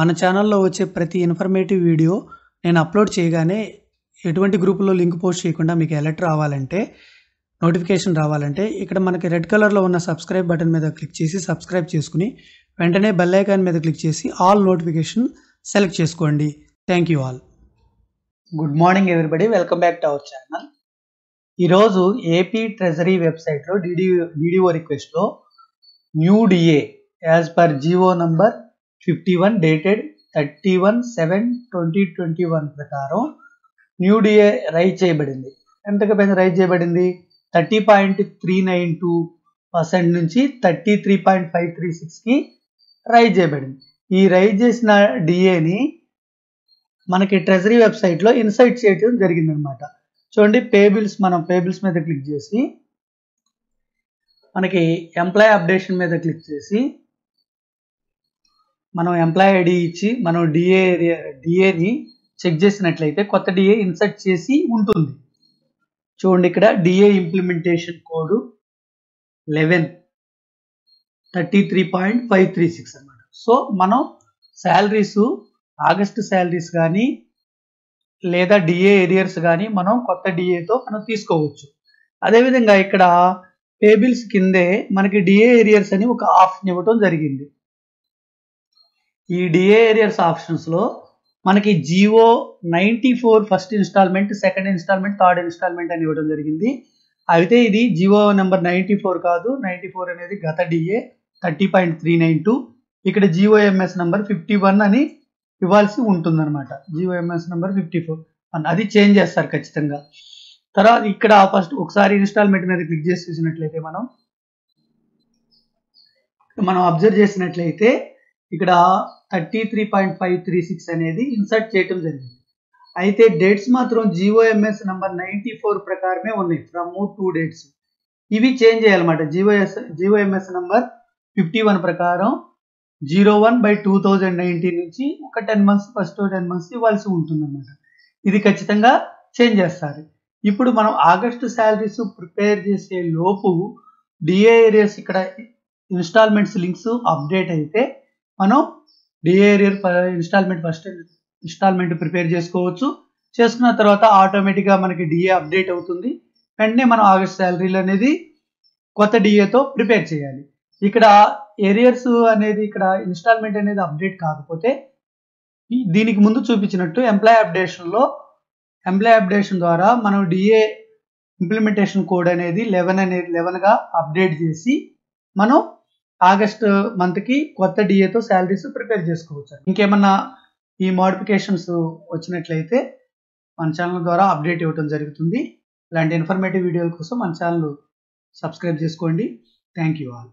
మన ఛానల్లో వచ్చే ప్రతి ఇన్ఫర్మేటివ్ వీడియో నేను అప్లోడ్ చేయగానే ఎటువంటి గ్రూపులో లింక్ పోస్ట్ చేయకుండా మీకు అలర్ట్ రావాలంటే నోటిఫికేషన్ రావాలంటే ఇక్కడ మనకి రెడ్ కలర్లో ఉన్న సబ్స్క్రైబ్ బటన్ మీద క్లిక్ చేసి సబ్స్క్రైబ్ చేసుకుని వెంటనే బెల్ ఐకాన్ మీద క్లిక్ చేసి ఆల్ నోటిఫికేషన్ సెలెక్ట్ చేసుకోండి. Thank you all good morning everybody welcome back to our channel ఈరోజు ఏపీ ట్రెజరీ వెబ్సైట్లో DD DDO రిక్వెస్ట్లో new DA as per GO number fifty one dated thirty one seven twenty twenty one ప్రకారం new DA raise చేయబడింది. ఎంతగా పైన raise చేయబడింది? Thirty point three nine two percent నుంచి thirty three point five three సిక్స్కి raise చేయబడింది. ఈ rise చేసిన డిఏని మనకి ట్రెజరీ వెబ్సైట్లో ఇన్సైట్ చేయడం జరిగిందనమాట చూడండి పేబిల్స్ మనం పేబిల్స్ మీద క్లిక్ చేసి మనకి ఎంప్లాయ్ అప్డేషన్ మీద క్లిక్ చేసి మనం ఎంప్లాయ్ ఐడి ఇచ్చి మనం డిఏ డిఏని చెక్ చేసినట్లయితే కొత్త డిఏ ఇన్సర్ట్ చేసి ఉంటుంది. చూడండి ఇక్కడ DA implementation code eleven thirty three point five three six అనమాట సో మనం శాలరీస్ ఆగస్ట్ శాలరీస్ కానీ లేదా డిఏ ఏరియర్స్ కానీ మనం కొత్త డిఏతో మనం తీసుకోవచ్చు. అదేవిధంగా ఇక్కడ పేబిల్స్ కిందే మనకి డిఏ ఏరియర్స్ అని ఒక ఆప్షన్ ఇవ్వటం జరిగింది. ఈ డిఏ ఏరియర్స్ ఆప్షన్స్లో మనకి GO ninety four first instalment second instalment third instalment అని ఇవ్వడం జరిగింది. అయితే ఇది జియో నెంబర్ నైంటీ ఫోర్ కాదు. నైంటీ ఫోర్ అనేది గత DA thirty point three nine two ఇక్కడ జిఓఎంఎస్ నెంబర్ ఫిఫ్టీ వన్ అని ఇవ్వాల్సి ఉంటుందన్నమాట. ఎంఎస్ నెంబర్ ఫిఫ్టీ ఫోర్ అది చేంజ్ చేస్తారు ఖచ్చితంగా. తర్వాత ఇక్కడ ఫస్ట్ ఒకసారి ఇన్స్టాల్మెంట్ మీద క్లిక్ చేసి చూసినట్లయితే మనం మనం అబ్జర్వ్ చేసినట్లయితే ఇక్కడ thirty three point five three six అనేది ఇన్సర్ట్ చేయటం జరిగింది. అయితే డేట్స్ మాత్రం జిఓఎంఎస్ నెంబర్ నైంటీ ఫోర్ ప్రకారమే ఉన్నాయి. ఫ్రమ్ టూ డేట్స్ ఇవి చేంజ్ చేయాలన్నమాట. GOS GOMS number fifty one ప్రకారం zero one by two thousand nineteen నుంచి ఒక ten months first ten months ఇవ్వాల్సి ఉంటుందన్నమాట. ఇది ఖచ్చితంగా చేంజ్ చేస్తారు. ఇప్పుడు మనం ఆగస్టు శాలరీస్ ప్రిపేర్ చేసే లోపు డిఏ ఏరియాస్ ఇక్కడ ఇన్స్టాల్మెంట్స్ లింక్స్ అప్డేట్ అయితే మనం DA arrear instalment first instalment prepare చేసుకోవచ్చు. చేసుకున్న తర్వాత ఆటోమేటిక్గా మనకి డిఏ అప్డేట్ అవుతుంది. వెంటనే మనం ఆగస్ట్ శాలరీలు అనేది కొత్త డిఏతో ప్రిపేర్ చేయాలి. ఇక్కడ ఏరియర్స్ అనేది ఇక్కడ ఇన్స్టాల్మెంట్ అనేది అప్డేట్ కాకపోతే దీనికి ముందు చూపించినట్టు ఎంప్లాయ్ అప్డేషన్లో ఎంప్లాయ్ అప్డేషన్ ద్వారా మనం డిఏ ఇంప్లిమెంటేషన్ కోడ్ అనేది లెవెన్ అనేది లెవెన్గా అప్డేట్ చేసి మనం ఆగస్ట్ మంత్కి కొత్త డిఏతో శాలరీస్ ప్రిపేర్ చేసుకోవచ్చు. ఇంకేమన్నా ఈ మోడిఫికేషన్స్ వచ్చినట్లయితే మన ఛానల్ ద్వారా అప్డేట్ ఇవ్వడం జరుగుతుంది. ఇలాంటి ఇన్ఫర్మేటివ్ వీడియోల కోసం మన ఛానల్ సబ్స్క్రైబ్ చేసుకోండి. Thank you all